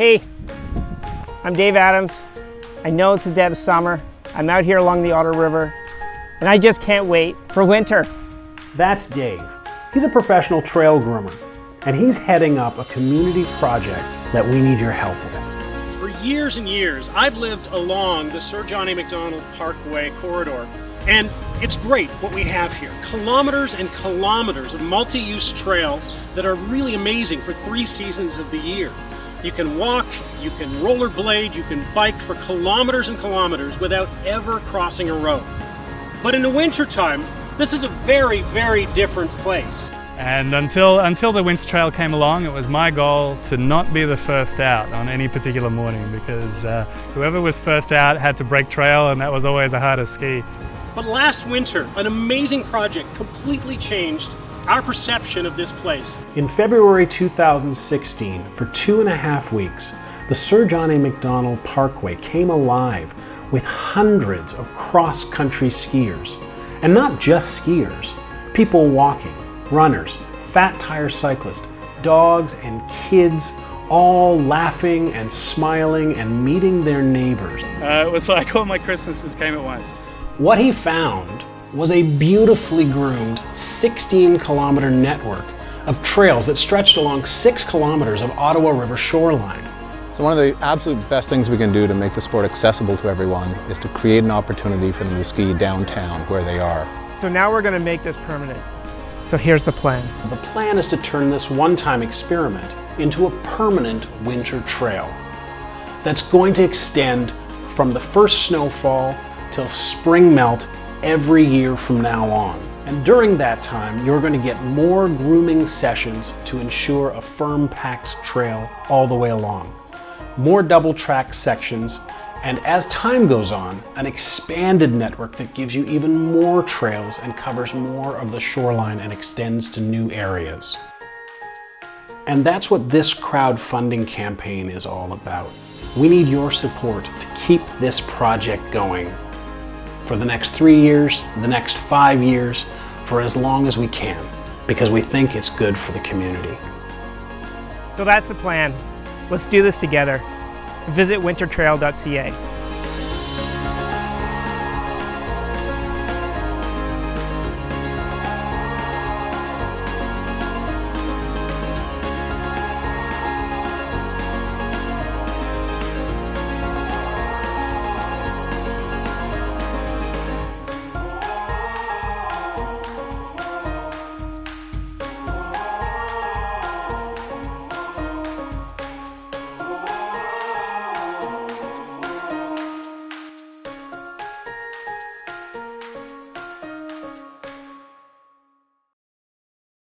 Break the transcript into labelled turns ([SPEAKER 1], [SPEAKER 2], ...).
[SPEAKER 1] Hey, I'm Dave Adams. I know it's the dead of summer. I'm out here along the Ottawa River, and I just can't wait for winter.
[SPEAKER 2] That's Dave. He's a professional trail groomer, and he's heading up a community project that we need your help with.
[SPEAKER 3] For years and years, I've lived along the Sir John A. Macdonald Parkway corridor, and it's great what we have here. Kilometers and kilometers of multi-use trails that are really amazing for three seasons of the year. You can walk, you can rollerblade, you can bike for kilometers and kilometers without ever crossing a road. But in the wintertime, this is a very, very different place.
[SPEAKER 4] And until until the winter trail came along, it was my goal to not be the first out on any particular morning because uh, whoever was first out had to break trail, and that was always a harder ski.
[SPEAKER 3] But last winter, an amazing project completely changed our perception of this place.
[SPEAKER 2] In February 2016, for two and a half weeks, the Sir John A. Macdonald Parkway came alive with hundreds of cross country skiers. And not just skiers, people walking, runners, fat tire cyclists, dogs, and kids all laughing and smiling and meeting their neighbors.
[SPEAKER 4] Uh, it was like all my Christmases came at once.
[SPEAKER 2] What he found was a beautifully groomed 16 kilometer network of trails that stretched along six kilometers of Ottawa River shoreline.
[SPEAKER 5] So one of the absolute best things we can do to make the sport accessible to everyone is to create an opportunity for them to ski downtown where they are.
[SPEAKER 1] So now we're gonna make this permanent. So here's the plan.
[SPEAKER 2] The plan is to turn this one-time experiment into a permanent winter trail that's going to extend from the first snowfall till spring melt every year from now on. And during that time, you're going to get more grooming sessions to ensure a firm packed trail all the way along. More double track sections, and as time goes on, an expanded network that gives you even more trails and covers more of the shoreline and extends to new areas. And that's what this crowdfunding campaign is all about. We need your support to keep this project going for the next three years, the next five years, for as long as we can, because we think it's good for the community.
[SPEAKER 1] So that's the plan. Let's do this together. Visit wintertrail.ca.